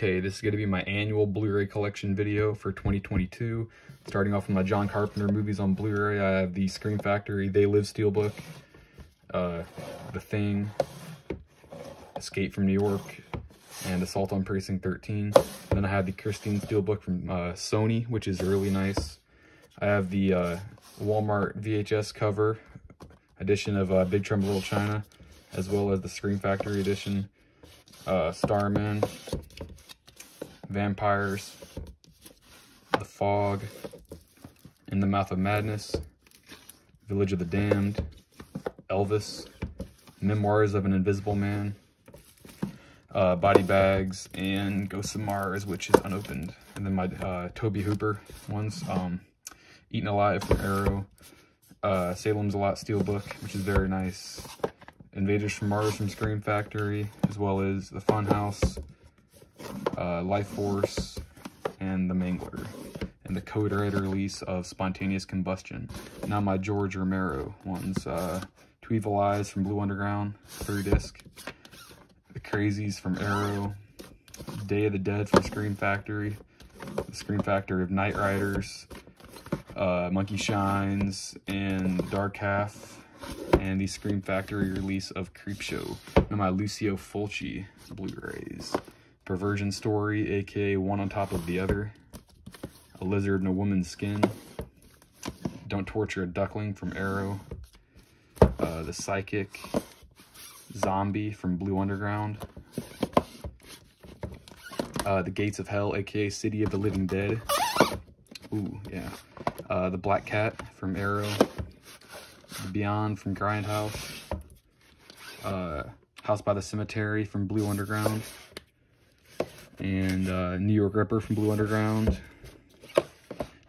Okay, this is going to be my annual Blu-ray collection video for 2022. Starting off with my John Carpenter movies on Blu-ray, I have the Scream Factory They Live Steelbook, uh, The Thing, Escape from New York, and Assault on Precinct 13. And then I have the Christine Steelbook from uh, Sony, which is really nice. I have the uh, Walmart VHS cover edition of uh, Big Trouble Little China, as well as the Scream Factory edition, uh, Starman, Vampires, The Fog, In the Mouth of Madness, Village of the Damned, Elvis, Memoirs of an Invisible Man, uh, Body Bags, and Ghosts of Mars, which is unopened. And then my uh, Tobe Hooper ones, um, Eaten Alive from Arrow, uh, Salem's a Lot Steelbook, which is very nice, Invaders from Mars from Scream Factory, as well as The Funhouse, uh, Life Force, and The Mangler, and the Code release of Spontaneous Combustion. Now my George Romero ones, uh, Two Evil Eyes from Blue Underground, three disc, The Crazies from Arrow, Day of the Dead from Scream Factory, The Scream Factory of Knightriders, uh, Monkey Shines, and Dark Half, and the Scream Factory release of Creepshow. Now my Lucio Fulci Blu-rays. Perversion Story, aka One on Top of the Other. A Lizard in a Woman's Skin. Don't Torture a Duckling from Arrow. Uh, the Psychic. Zombie from Blue Underground. Uh, the Gates of Hell, aka City of the Living Dead. Ooh, yeah. Uh, the Black Cat from Arrow. Beyond from Grindhouse. Uh, House by the Cemetery from Blue Underground and uh, New York Ripper from Blue Underground,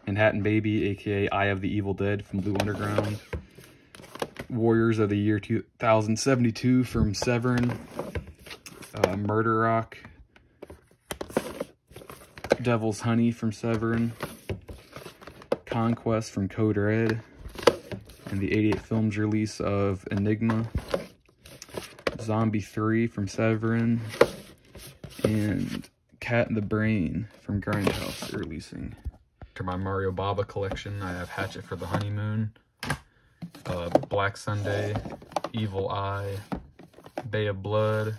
Manhattan Baby, aka Eye of the Evil Dead from Blue Underground, Warriors of the Year 2072 from Severin, uh, Murder Rock, Devil's Honey from Severin, Conquest from Code Red, and the 88 Films release of Aenigma, Zombie 3 from Severin, and Cat in the Brain from Grindhouse releasing. To my Mario Bava collection, I have Hatchet for the Honeymoon, uh, Black Sunday, Evil Eye, Bay of Blood,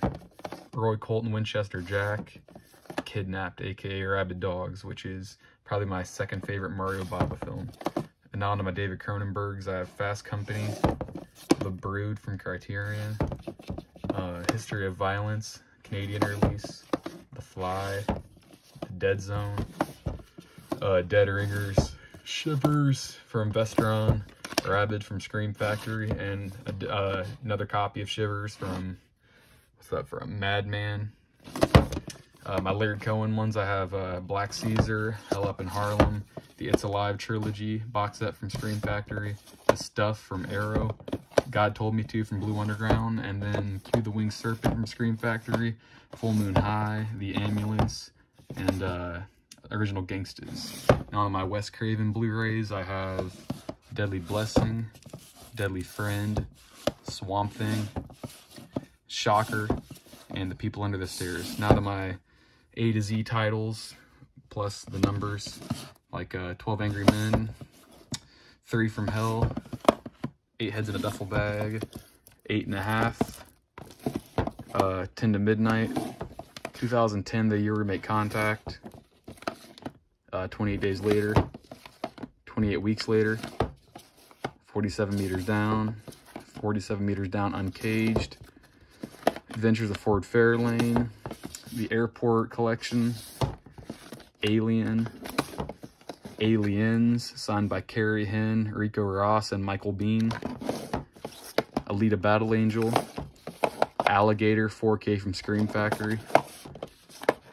Roy Colt and Winchester Jack, Kidnapped, aka Rabid Dogs, which is probably my second favorite Mario Bava film. And now onto my David Cronenbergs, I have Fast Company, The Brood from Criterion, uh, History of Violence, Canadian release, Fly, Dead Zone, uh, Dead Ringers, Shivers from Vestron, Rabid from Scream Factory, and uh, another copy of Shivers from, what's that from, Madman. Uh, my Larry Cohen ones, I have uh, Black Caesar, Hell Up in Harlem, the It's Alive trilogy box set from Scream Factory, The Stuff from Arrow, God Told Me To from Blue Underground, and then Winged Serpent from Scream Factory, Full Moon High, The Ambulance, and uh, Original Gangsters. Now on my Wes Craven Blu-rays, I have Deadly Blessing, Deadly Friend, Swamp Thing, Shocker, and The People Under the Stairs. Now to my A to Z titles, plus the numbers, like uh, 12 Angry Men, 3 from Hell, Eight Heads in a Duffel Bag, Eight and a Half, uh, 10 to Midnight, 2010, the year we make contact, uh, 28 days later, 28 weeks later, 47 meters down, 47 meters down uncaged, Adventures of Ford Fairlane, The Airport Collection, Alien, Aliens, signed by Carrie Henn, Ricco Ross, and Michael Biehn. Alita Battle Angel. Alligator 4K from Scream Factory.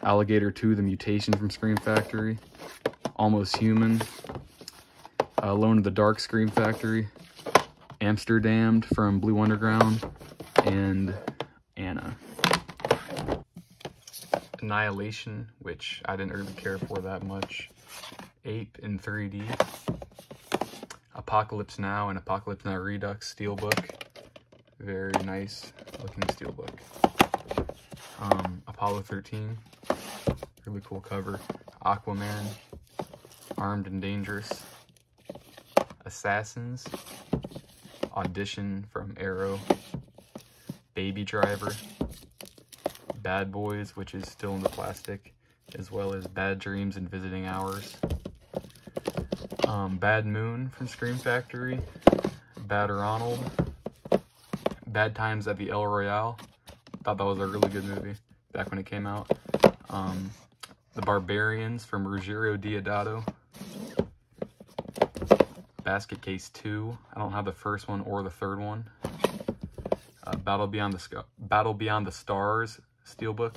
Alligator 2, The Mutation from Scream Factory. Almost Human. Uh, Alone in the Dark Scream Factory. Amsterdamned from Blue Underground. And Anna. Annihilation, which I didn't really care for that much. Ape in 3D. Apocalypse Now and Apocalypse Now Redux Steelbook. Very nice looking Steelbook. Um, Apollo 13. really cool cover. Aquaman, Armed and Dangerous, Assassins, Audition from Arrow, Baby Driver, Bad Boys, which is still in the plastic, as well as Bad Dreams and Visiting Hours. Um, Bad Moon from Scream Factory, Bad Ronald, Bad Times at the El Royale. Thought that was a really good movie back when it came out. Um, the Barbarians from Ruggiero Deodato. Basket Case 2. I don't have the first one or the third one. Uh, Battle Beyond the Battle Beyond the Stars Steelbook.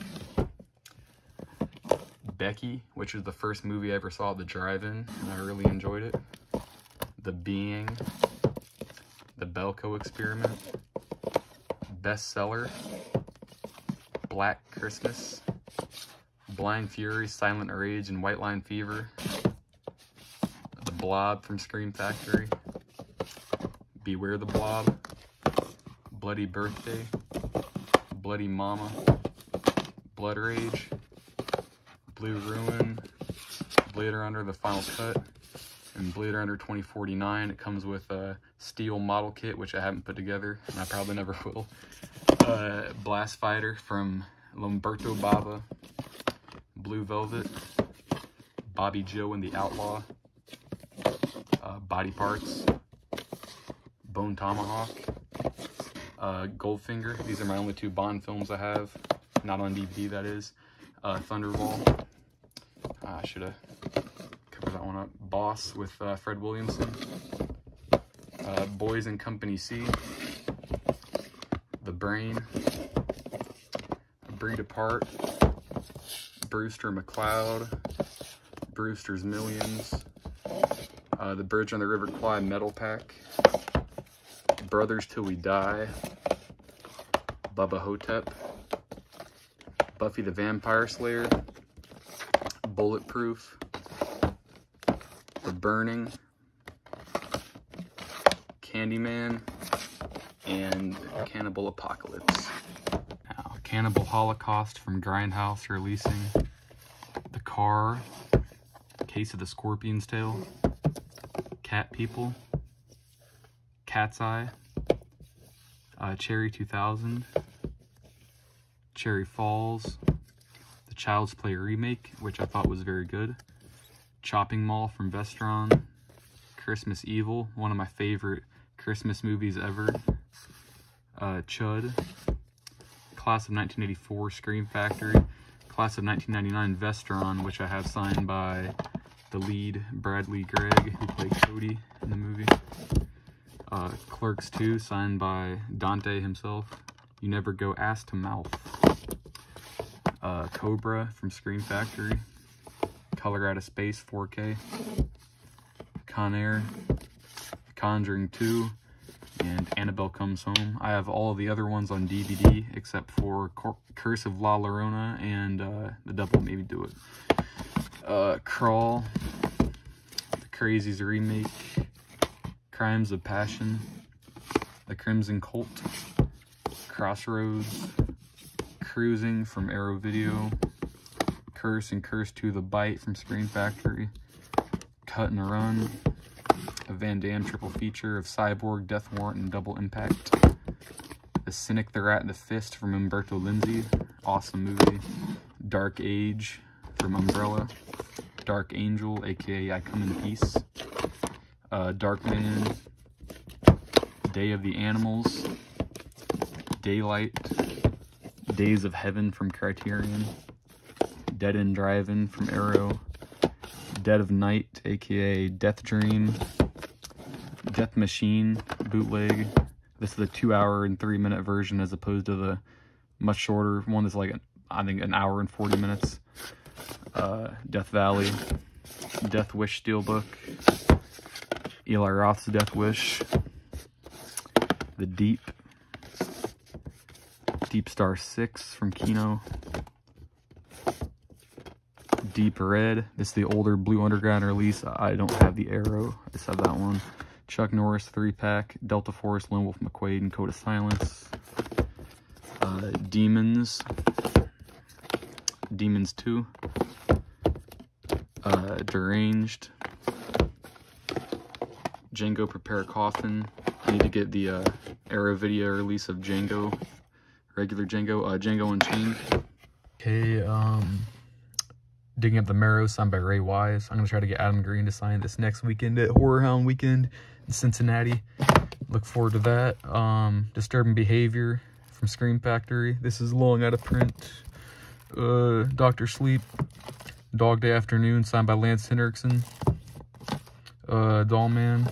Becky, which was the first movie I ever saw at the drive-in, and I really enjoyed it. The Being, The Belko Experiment, Bestseller, Black Christmas, Blind Fury, Silent Rage, and White Line Fever, The Blob from Scream Factory, Beware the Blob, Bloody Birthday, Bloody Mama, Blood Rage, Blue Ruin, Blade Runner The Final Cut, and Blade Runner 2049. It comes with a steel model kit, which I haven't put together, and I probably never will. Uh, Blast Fighter from Lamberto Bava, Blue Velvet, Bobbie Jo and the Outlaw, uh, Body Parts, Bone Tomahawk, uh, Goldfinger. These are my only two Bond films I have, not on DVD that is. Uh, Thunderball, Ah, I should have covered that one up. Boss with uh, Fred Williamson. Uh, Boys and Company C. The Brain. Breed Apart. Brewster McCloud. Brewster's Millions. Uh, the Bridge on the River Kwai Metal Pack. Brothers Till We Die. Bubba Ho-Tep. Buffy the Vampire Slayer. Bulletproof, The Burning, Candyman, and Cannibal Apocalypse. Now, Cannibal Holocaust from Grindhouse releasing The Car, Case of the Scorpion's Tail, Cat People, Cat's Eye, uh, Cherry 2000, Cherry Falls, the Child's Play remake, which I thought was very good. Chopping Mall from Vestron. Christmas Evil, one of my favorite Christmas movies ever. Uh, Chud. Class of 1984 Scream Factory. Class of 1999 Vestron, which I have signed by the lead, Bradley Gregg, who played Cody in the movie. Uh, Clerks 2, signed by Dante himself. You Never Go Ass to Mouth uh, Cobra from Scream Factory, Color Out of Space 4K, Con Air, Conjuring 2, and Annabelle Comes Home. I have all the other ones on DVD except for Cor Curse of La Llorona and uh, The Devil Maybe Do It. Uh, Crawl, The Crazies Remake, Crimes of Passion, The Crimson Cult, Crossroads, Cruising from Arrow Video, Curse and Curse to the Bite from Scream Factory, Cut and Run, Van Damme triple feature of Cyborg, Death Warrant, and Double Impact, The Cynic, the Rat, and the Fist from Umberto Lenzi, awesome movie, Dark Age from Umbrella, Dark Angel, aka I Come in Peace, uh, Darkman, Day of the Animals, Daylight, Days of Heaven from Criterion, Dead End Drive-In from Arrow, Dead of Night, aka Death Dream, Death Machine bootleg. This is a two hour and three minute version as opposed to the much shorter one that's like, I think, an hour and 40 minutes. Uh, Death Valley, Death Wish Steelbook, Eli Roth's Death Wish, The Deep, Deep Star 6 from Kino. Deep Red. This is the older Blue Underground release. I don't have the Arrow. I just have that one. Chuck Norris 3-pack. Delta Force, Lone Wolf McQuade, and Code of Silence. Uh, Demons. Demons 2, uh, Deranged, Django Prepare Coffin. I need to get the uh, video release of Django, regular Django, uh, Django Unchained. Okay, um, Digging Up the Marrow, signed by Ray Wise. I'm going to try to get Adam Green to sign this next weekend at Horror Hound Weekend in Cincinnati. Look forward to that. Um, Disturbing Behavior from Scream Factory. This is long out of print. Uh, Doctor Sleep, Dog Day Afternoon, signed by Lance Henriksen. Uh, Dollman,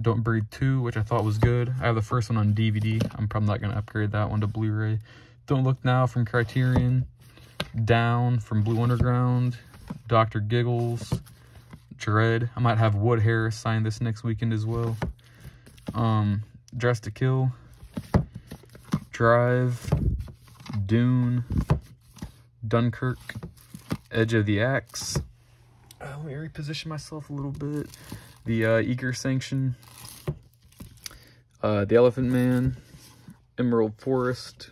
Don't Breathe 2, which I thought was good. I have the first one on DVD. I'm probably not going to upgrade that one to Blu-ray. Don't Look Now from Criterion. Down from Blue Underground. Dr. Giggles. Dread. I might have Wood Harris sign this next weekend as well. Um, Dress to Kill. Drive. Dune. Dunkirk. Edge of the Axe. Uh, let me reposition myself a little bit. The uh, Eiger Sanction. Uh, the Elephant Man. Emerald Forest.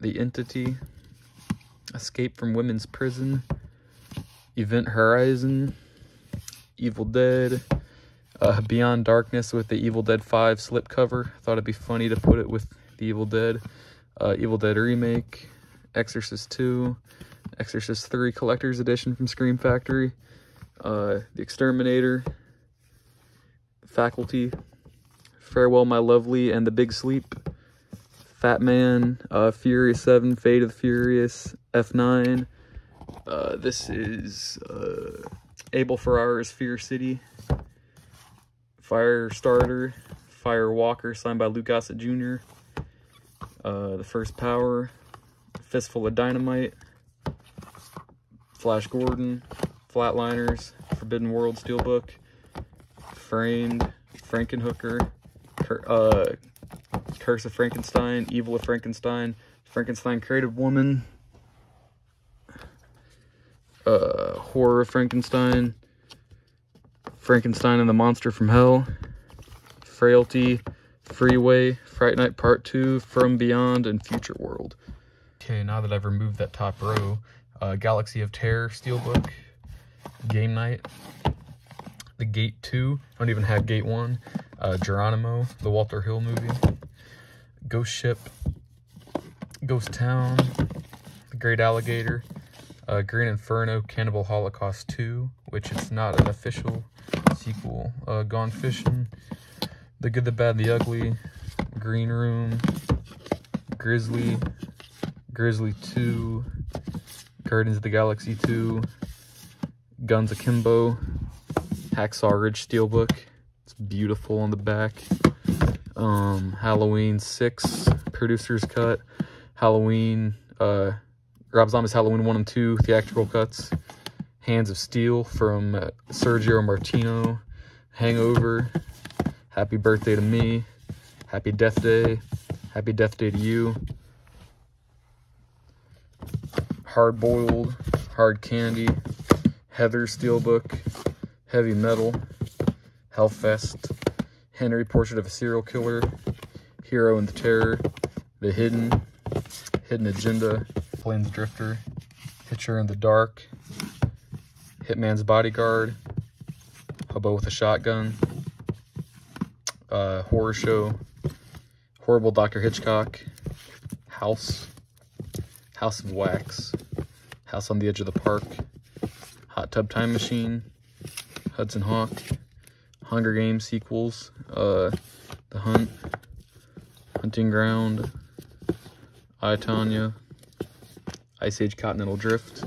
The Entity. Escape from Women's Prison. Event Horizon. Evil Dead. Uh, Beyond Darkness with the Evil Dead 5 slipcover. Thought it'd be funny to put it with the Evil Dead. Uh, Evil Dead Remake. Exorcist 2. Exorcist 3 Collector's Edition from Scream Factory. Uh, the Exterminator. Faculty. Farewell My Lovely and The Big Sleep. Fat Man, uh, Furious 7, Fate of the Furious, F9. Uh, this is uh, Abel Ferrara's Fear City. Fire Starter, Fire Walker, signed by Lou Gossett Jr. Uh, the First Power, Fistful of Dynamite, Flash Gordon, Flatliners, Forbidden World Steelbook, Framed, Frankenhooker, uh, Curse of Frankenstein, Evil of Frankenstein, Frankenstein Created Woman, uh, Horror of Frankenstein, Frankenstein and the Monster from Hell, Frailty, Freeway, Fright Night Part 2, From Beyond, and Future World. Okay, now that I've removed that top row, uh, Galaxy of Terror Steelbook, Game Night, The Gate 2, I don't even have Gate 1, uh, Geronimo, the Walter Hill movie, Ghost Ship, Ghost Town, The Great Alligator, uh, Green Inferno, Cannibal Holocaust 2, which is not an official sequel, uh, Gone Fishing, The Good, the Bad, the Ugly, Green Room, Grizzly, Grizzly 2, Guardians of the Galaxy 2, Guns Akimbo, Hacksaw Ridge Steelbook. It's beautiful on the back um, Halloween 6 producer's cut, Halloween, uh, Rob Zombie's Halloween 1 and 2 theatrical cuts, Hands of Steel from uh, Sergio Martino, Hangover, Happy Birthday to Me, Happy Death Day, Happy Death Day to You, Hard Boiled, Hard Candy, Heather Steelbook, Heavy Metal, Hellfest, Henry, Portrait of a Serial Killer, Hero and the Terror, The Hidden, Hidden Agenda, Plains Drifter, Hitcher in the Dark, Hitman's Bodyguard, Hobo with a Shotgun, uh, Horror Show, Horrible Dr. Hitchcock, House, House of Wax, House on the Edge of the Park, Hot Tub Time Machine, Hudson Hawk, Hunger Games sequels, uh, The Hunt, Hunting Ground, I, Tonya, Ice Age Continental Drift,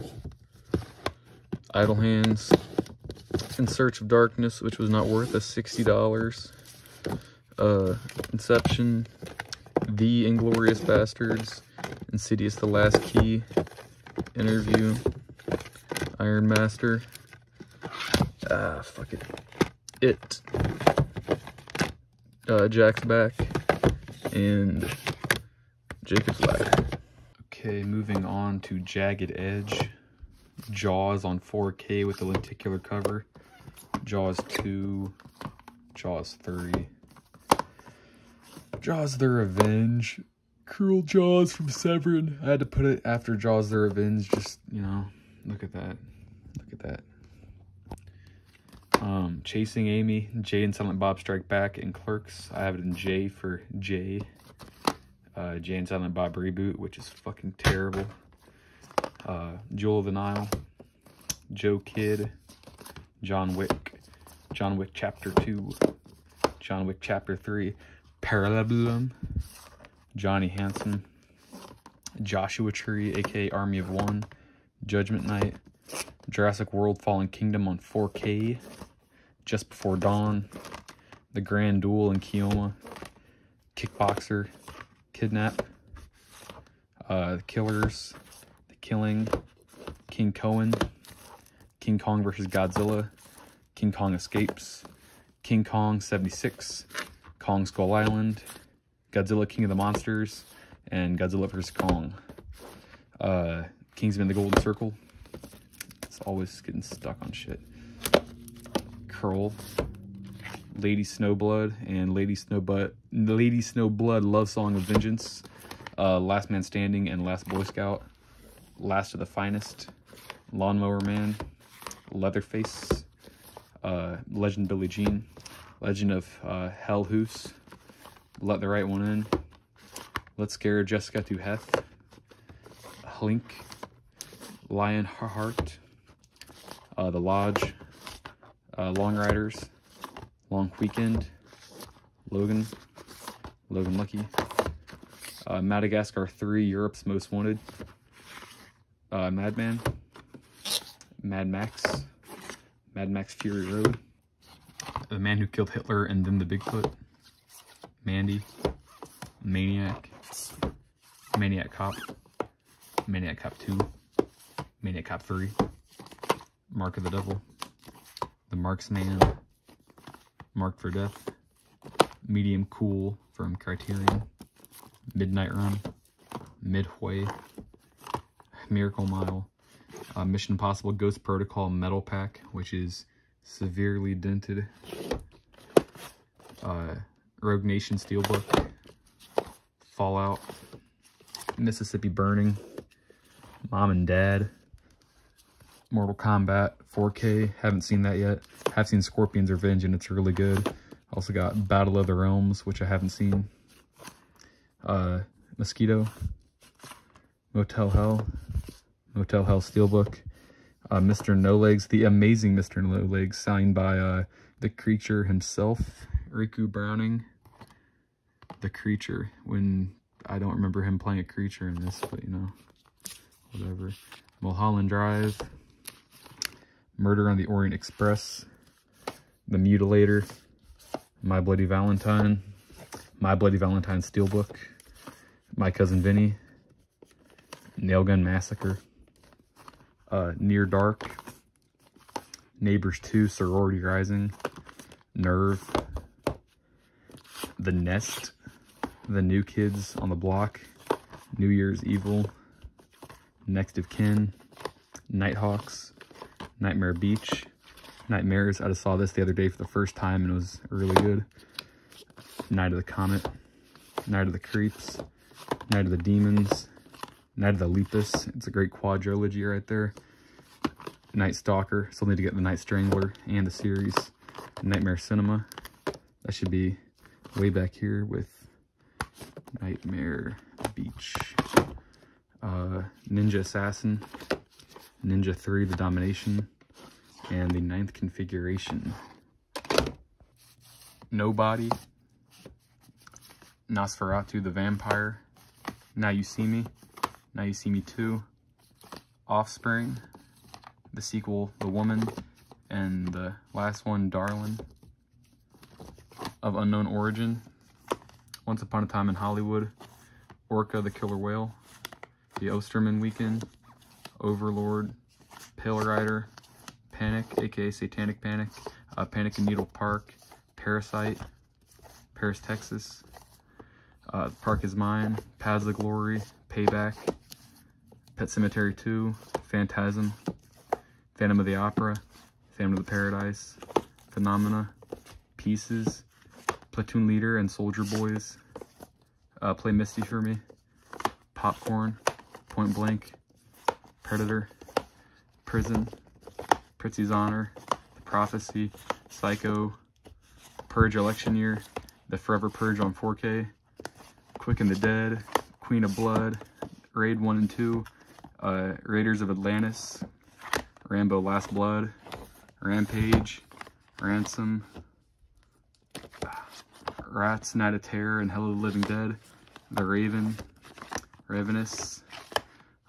Idle Hands, In Search of Darkness, which was not worth a $60, uh, Inception, The Inglorious Bastards, Insidious The Last Key, Interview, Iron Master, ah, fuck it. It, uh, Jack's back, and Jacob's Ladder. Okay, moving on to Jagged Edge. Jaws on 4K with the lenticular cover. Jaws 2, Jaws 3. Jaws the Revenge. Cruel Jaws from Severin. I had to put it after Jaws the Revenge. Just, you know, look at that. Look at that. Um, Chasing Amy, Jay and Silent Bob Strike Back, and Clerks. I have it in J for Jay. Uh, Jay and Silent Bob Reboot, which is fucking terrible. Uh, Jewel of the Nile, Joe Kidd, John Wick, John Wick Chapter 2, John Wick Chapter 3, Parabellum, Johnny Handsome, Joshua Tree, aka Army of One, Judgment Night, Jurassic World Fallen Kingdom on 4K, Just Before Dawn, The Grand Duel in Keoma, Kickboxer, Kidnap, uh, The Killers, The Killing, King Cohen, King Kong vs. Godzilla, King Kong Escapes, King Kong 76, Kong Skull Island, Godzilla King of the Monsters, and Godzilla vs. Kong. Uh, Kingsman the Golden Circle. It's always getting stuck on shit. Krull. Lady Snowblood and Lady Snowbutt Lady Snowblood Love Song of Vengeance. Uh, Last Man Standing and Last Boy Scout. Last of the Finest. Lawnmower Man. Leatherface. Uh, Legend Billie Jean. Legend of uh, Hell House. Let the Right One In. Let's Scare Jessica to Heth. Hlink. Lion Heart. Uh, the Lodge. Uh, Long Riders. Long Weekend. Logan. Logan Lucky. Uh, Madagascar 3, Europe's Most Wanted. Uh, Madman. Mad Max. Mad Max Fury Road. The Man Who Killed Hitler and Then the Bigfoot. Mandy. Maniac. Maniac Cop. Maniac Cop 2. Maniac Cop 3. Mark of the Devil. The Marksman. Mark for Death. Medium Cool from Criterion. Midnight Run. Midway. Miracle Mile. Uh, Mission Impossible Ghost Protocol Metal Pack, which is severely dented. Uh, Rogue Nation Steelbook. Fallout. Mississippi Burning. Mom and Dad. Mortal Kombat 4K. Haven't seen that yet. Have seen Scorpion's Revenge and it's really good. Also got Battle of the Realms, which I haven't seen. Uh, Mosquito. Motel Hell. Motel Hell Steelbook. Uh, Mr. No Legs, the amazing Mr. No Legs, signed by uh, the creature himself, Ricou Browning. The creature, when I don't remember him playing a creature in this, but you know, whatever. Mulholland Drive. Murder on the Orient Express. The Mutilator. My Bloody Valentine. My Bloody Valentine Steelbook. My Cousin Vinny. Nailgun Massacre. Uh, Near Dark. Neighbors 2, Sorority Rising. Nerve. The Nest. The New Kids on the Block. New Year's Evil. Next of Kin. Nighthawks. Nightmare Beach. Nightmares. I just saw this the other day for the first time and it was really good. Night of the Comet. Night of the Creeps. Night of the Demons. Night of the Lepus. It's a great quadrilogy right there. Night Stalker. Still need to get the Night Strangler and the series. Nightmare Cinema. That should be way back here with Nightmare Beach. Uh, Ninja Assassin. Ninja 3, The Domination. And the ninth configuration. Nobody. Nosferatu the Vampire. Now You See Me. Now You See Me 2. Offspring. The sequel, The Woman. And the last one, Darlin. Of unknown origin. Once Upon a Time in Hollywood. Orca the Killer Whale. The Osterman Weekend. Overlord. Pale Rider. Panic, aka Satanic Panic. Uh, Panic in Needle Park. Parasite. Paris, Texas. Uh, Park is Mine, Paths of Glory, Payback, Pet Sematary 2, Phantasm, Phantom of the Opera, Phantom of the Paradise, Phenomena, Pieces, Platoon Leader and Soldier Boys, uh, Play Misty for Me, Popcorn, Point Blank, Predator, Prison, Prizzi's Honor, The Prophecy, Psycho, Purge Election Year, The Forever Purge on 4K, Quick and the Dead, Queen of Blood, Raid 1 and 2, uh, Raiders of Atlantis, Rambo Last Blood, Rampage, Ransom, Rats, Night of Terror, and Hello Living Dead, The Raven, Ravenous,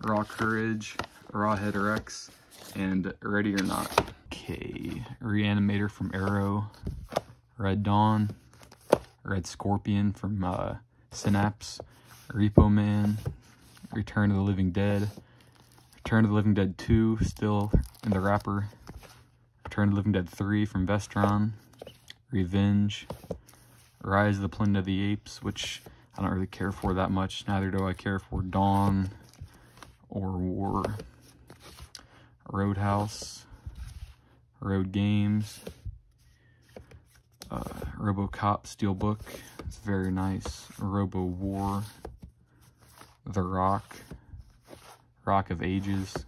Raw Courage, Rawhead Rex, and Ready or Not. Okay, Reanimator from Arrow, Red Dawn, Red Scorpion from uh, Synapse, Repo Man, Return of the Living Dead, Return of the Living Dead 2, still in the wrapper, Return of the Living Dead 3 from Vestron, Revenge, Rise of the Planet of the Apes, which I don't really care for that much. Neither do I care for Dawn or War. Roadhouse, Road Games, uh, RoboCop Steelbook. It's very nice. Robo War, The Rock, Rock of Ages,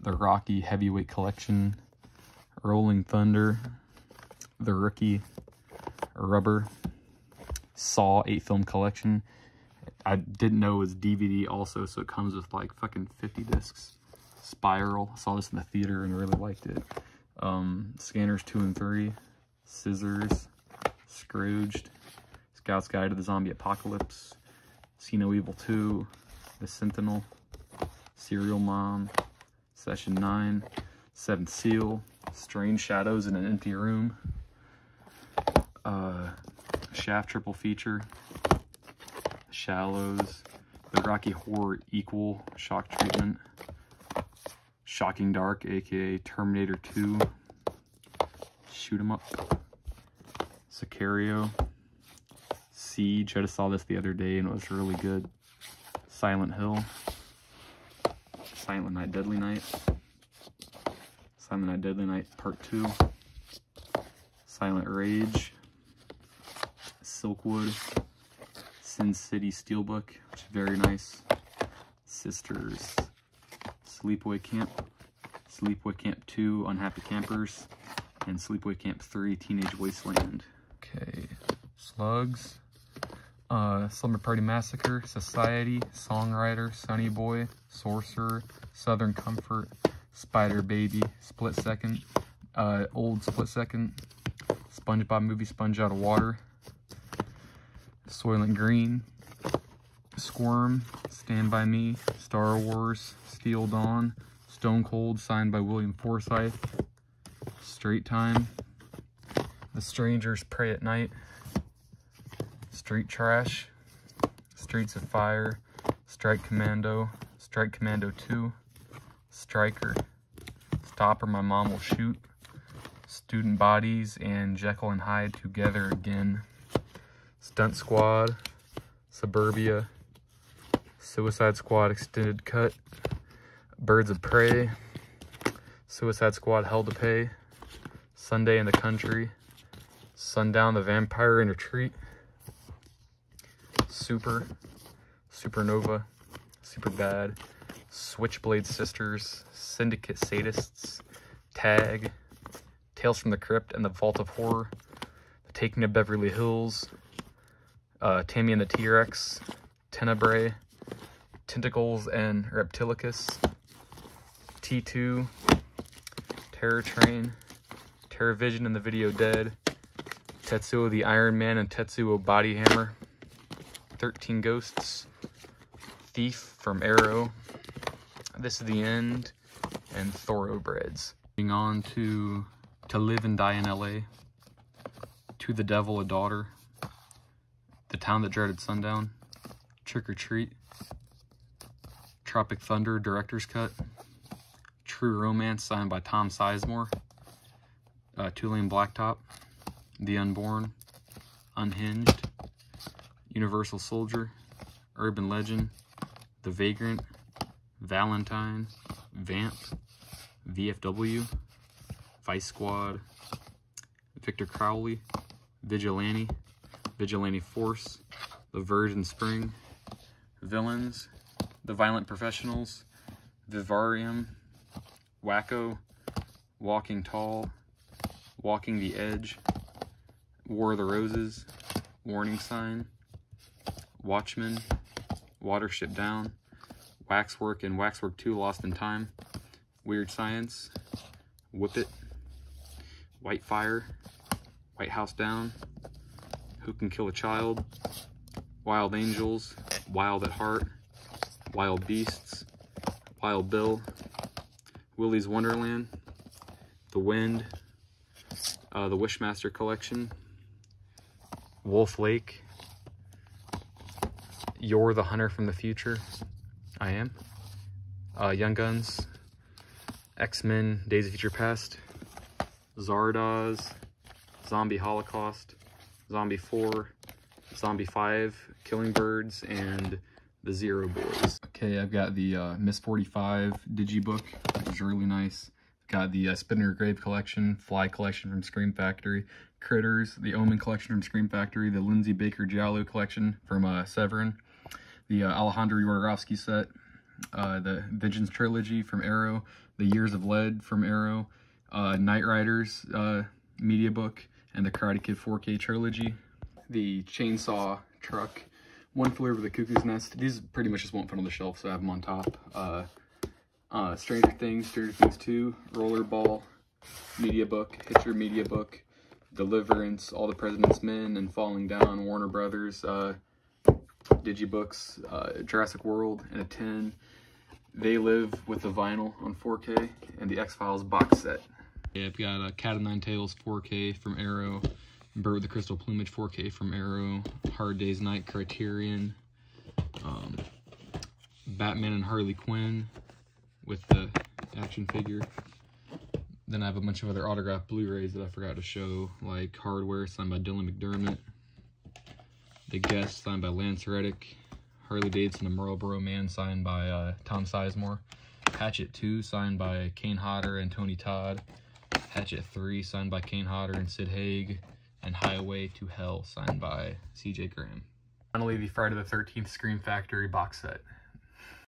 The Rocky Heavyweight Collection, Rolling Thunder, The Rookie, Rubber, Saw 8 film collection. I didn't know it was DVD also, so it comes with like fucking 50 discs. Spiral, I saw this in the theater and really liked it. Um, Scanners 2 and 3, Scissors, Scrooged, Scout's Guide to the Zombie Apocalypse, See No Evil 2, The Sentinel, Serial Mom, Session 9, Seventh Seal, Strange Shadows in an Empty Room, uh, Shaft Triple Feature, Shallows, The Rocky Horror Equal Shock Treatment, Shocking Dark, aka Terminator 2, Shoot 'em Up, Sicario, Siege, I just saw this the other day and it was really good, Silent Hill, Silent Night, Deadly Night, Silent Night, Deadly Night Part 2, Silent Rage, Silkwood, Sin City Steelbook, which is very nice. Sisters, Sleepaway Camp, Sleepaway Camp 2, Unhappy Campers, and Sleepaway Camp 3, Teenage Wasteland. Okay, Slugs, uh, Slumber Party Massacre, Society, Songwriter, Sonny Boy, Sorcerer, Southern Comfort, Spider Baby, Split Second, uh, Old Split Second, SpongeBob Movie, Sponge Out of Water, Soylent Green, Squirm, Stand By Me, Star Wars, Steel Dawn, Stone Cold, signed by William Forsythe, Straight Time, The Strangers Prey at Night, Street Trash, Streets of Fire, Strike Commando, Strike Commando 2, Striker, Stop or My Mom Will Shoot, Student Bodies, and Jekyll and Hyde Together Again. Stunt Squad, Suburbia, Suicide Squad Extended Cut, Birds of Prey, Suicide Squad Hell to Pay, Sunday in the Country, Sundown the Vampire in Retreat, Super, Supernova, Super Bad, Switchblade Sisters, Syndicate Sadists, Tag, Tales from the Crypt and the Vault of Horror, The Taking of Beverly Hills, uh, Tammy and the T-Rex, Tenebrae, Tentacles and Reptilicus, T2, Terror Train, Terror Vision and the Video Dead, Tetsuo the Iron Man and Tetsuo Body Hammer, 13 Ghosts, Thief from Arrow, This is the End, and Thoroughbreds. Moving on to To Live and Die in LA, To the Devil a Daughter, The Town That Dreaded Sundown, Trick or Treat, Tropic Thunder Director's Cut, True Romance signed by Tom Sizemore, uh, Two-Lane Blacktop, The Unborn, Unhinged, Universal Soldier, Urban Legend, The Vagrant, Valentine, Vamp, VFW, Vice Squad, Victor Crowley, Vigilante, Vigilante Force, The Virgin Spring, Villains, The Violent Professionals, Vivarium, Wacko, Walking Tall, Walking the Edge, War of the Roses, Warning Sign, Watchmen, Watership Down, Waxwork and Waxwork 2 Lost in Time, Weird Science, Whip It, White Fire, White House Down, Who Can Kill a Child, Wild Angels, Wild at Heart, Wild Beasts, Wild Bill, Willy's Wonderland, The Wind, uh, the Wishmaster Collection, Wolf Lake, Yor the Hunter from the Future, I am, uh, Young Guns, X-Men, Days of Future Past, Zardoz, Zombie Holocaust, Zombie 4, Zombie 5, Killing Birds, and the Zero Boys. Okay, I've got the uh, Miss 45 digibook, which is really nice. Got the uh, Spinner Grave collection, Fly collection from Scream Factory, Critters, the Omen collection from Scream Factory, the Lindsay Baker Giallo collection from uh, Severin, the uh, Alejandro Jodorowsky set, uh, the Vengeance trilogy from Arrow, the Years of Lead from Arrow, uh, Knightriders uh, media book, and the Karate Kid 4K trilogy. The Chainsaw truck, One Flew Over the Cuckoo's Nest. These pretty much just won't fit on the shelf, so I have them on top. Uh, uh, Stranger Things, Stranger Things 2, Rollerball, media book, Hitcher media book, Deliverance, All the President's Men, and Falling Down, Warner Brothers, uh, digibooks, uh, Jurassic World, and a 10. They Live with the vinyl on 4K, and the X-Files box set. Yeah, I've got a Cat of Nine Tails 4K from Arrow, Bird with the Crystal Plumage 4K from Arrow, Hard Day's Night Criterion, um, Batman and Harley Quinn with the action figure. Then I have a bunch of other autographed Blu-rays that I forgot to show, like Hardware signed by Dylan McDermott, The Guest signed by Lance Reddick, Harley Davidson, and The Marlboro Man signed by uh, Tom Sizemore, Hatchet 2 signed by Kane Hodder and Tony Todd, Hatchet 3 signed by Kane Hodder and Sid Haig, and Highway to Hell signed by CJ Graham. Finally, the Friday the 13th Scream Factory box set.